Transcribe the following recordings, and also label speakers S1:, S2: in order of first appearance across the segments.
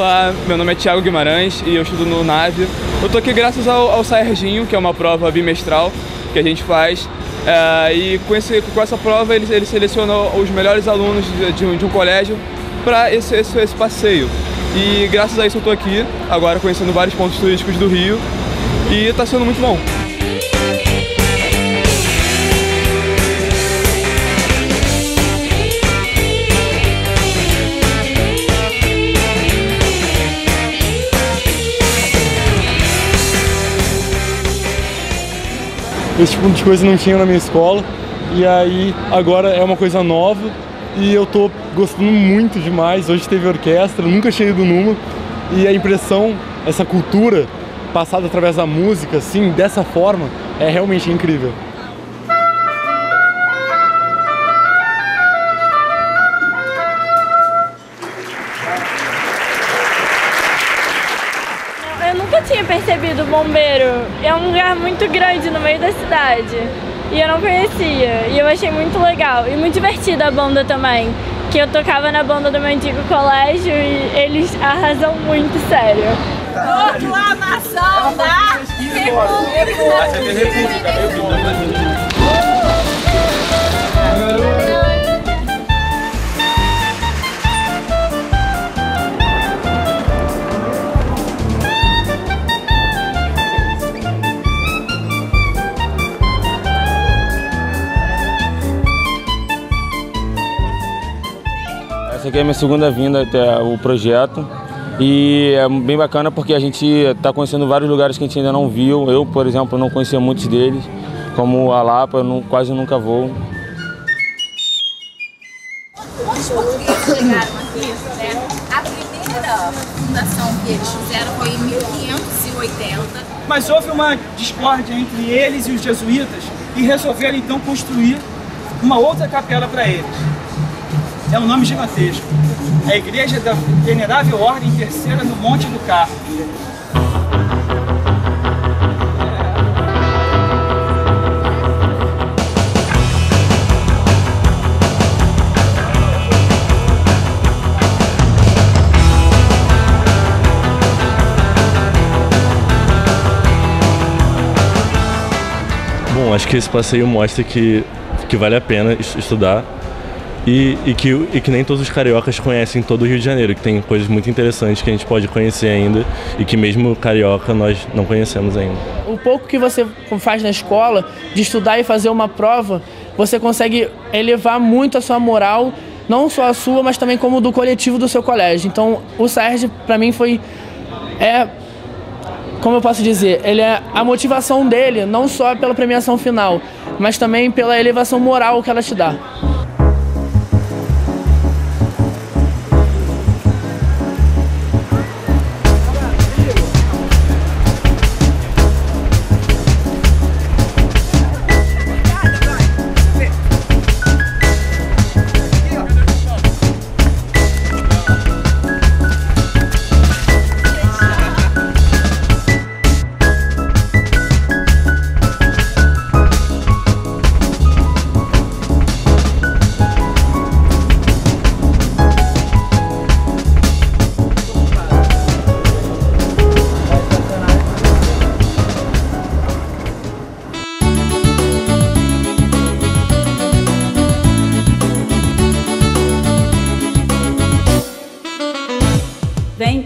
S1: Olá, meu nome é Thiago Guimarães e eu estudo no NAVE. Eu tô aqui graças ao, ao Serginho, que é uma prova bimestral que a gente faz. É, e com, esse, com essa prova ele, ele seleciona os melhores alunos de, de, um, de um colégio para esse, esse, esse passeio. E graças a isso eu tô aqui, agora conhecendo vários pontos turísticos do Rio e está sendo muito bom.
S2: Esse tipo de coisa não tinha na minha escola e aí agora é uma coisa nova e eu tô gostando muito demais. Hoje teve orquestra, nunca tinha ido numa e a impressão, essa cultura passada através da música, assim, dessa forma, é realmente incrível.
S3: Nunca tinha percebido o bombeiro. É um lugar muito grande no meio da cidade. E eu não conhecia. E eu achei muito legal. E muito divertida a banda também. Que eu tocava na banda do meu antigo colégio e eles arrasam muito, sério.
S4: Proclamação da República!
S5: Essa aqui é a minha segunda vinda até o projeto e é bem bacana porque a gente está conhecendo vários lugares que a gente ainda não viu. Eu, por exemplo, não conhecia muitos deles, como a Lapa, eu não, quase nunca vou.
S4: Portugueses chegaram aqui? A primeira fundação que eles fizeram foi em 1580.
S6: Mas houve uma discórdia entre eles e os jesuítas e resolveram então construir uma outra capela para eles. É um nome gigantesco. A Igreja da Venerável Ordem Terceira no Monte do Carmo.
S7: Bom, acho que esse passeio mostra que, que vale a pena es- estudar e, e, que, e que nem todos os cariocas conhecem todo o Rio de Janeiro, que tem coisas muito interessantes que a gente pode conhecer ainda e que mesmo carioca nós não conhecemos ainda.
S8: o pouco que você faz na escola, de estudar e fazer uma prova, você consegue elevar muito a sua moral, não só a sua, mas também como do coletivo do seu colégio. Então, o Sérgio, para mim, foi. É, como eu posso dizer, ele é a motivação dele, não só pela premiação final, mas também pela elevação moral que ela te dá.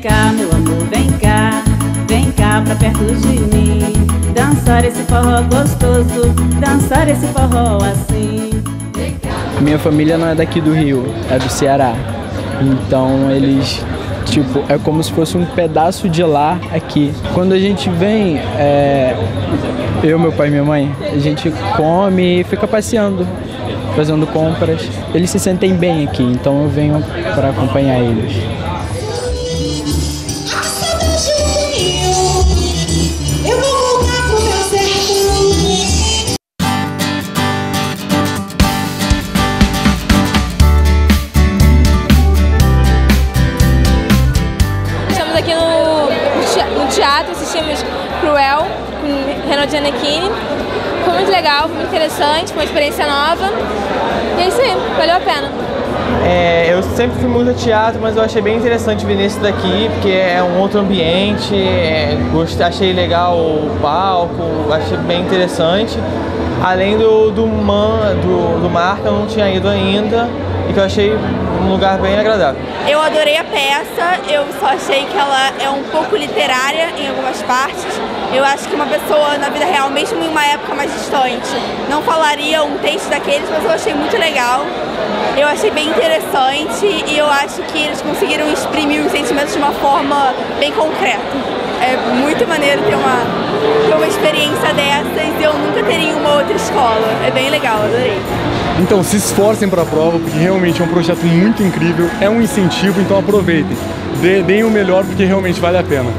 S9: Cá, meu amor, vem cá, vem cá pra perto de mim. Dançar esse forró gostoso, dançar esse forró assim.
S10: Minha família não é daqui do Rio, é do Ceará. Então eles, tipo, é como se fosse um pedaço de lá aqui. Quando a gente vem, é, eu, meu pai e minha mãe, a gente come e fica passeando, fazendo compras. Eles se sentem bem aqui, então eu venho para acompanhar eles.
S3: Assistimos Cruel com Renato Giannichini. Foi muito legal, foi muito interessante, foi uma experiência nova. E é isso aí, valeu a pena.
S11: É, eu sempre fui muito a teatro, mas eu achei bem interessante vir nesse daqui, porque é um outro ambiente, é, achei legal o palco, achei bem interessante. Além do, do, man, do, do mar que eu não tinha ido ainda e que eu achei um lugar bem agradável.
S12: Eu adorei a peça, eu só achei que ela é um pouco literária em algumas partes. Eu acho que uma pessoa na vida real, mesmo em uma época mais distante, não falaria um texto daqueles, mas eu achei muito legal. Eu achei bem interessante e eu acho que eles conseguiram exprimir os sentimentos de uma forma bem concreta. É muito maneiro ter uma, ter uma experiência teria em uma outra escola. É bem legal, adorei.
S2: Então se esforcem para a prova, porque realmente é um projeto muito incrível, é um incentivo, então aproveitem. Deem o melhor porque realmente vale a pena.